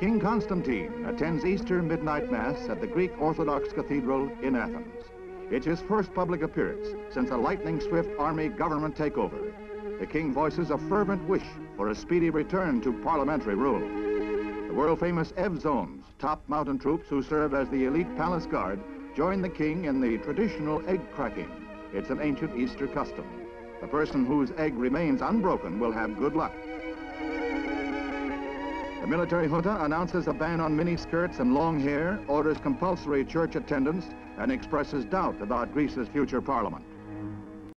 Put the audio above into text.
King Constantine attends Easter midnight mass at the Greek Orthodox Cathedral in Athens. It's his first public appearance since a lightning-swift army government takeover. The king voices a fervent wish for a speedy return to parliamentary rule. The world-famous Evzones, top mountain troops who serve as the elite palace guard, join the king in the traditional egg cracking. It's an ancient Easter custom. The person whose egg remains unbroken will have good luck. Military junta announces a ban on miniskirts and long hair, orders compulsory church attendance, and expresses doubt about Greece's future parliament.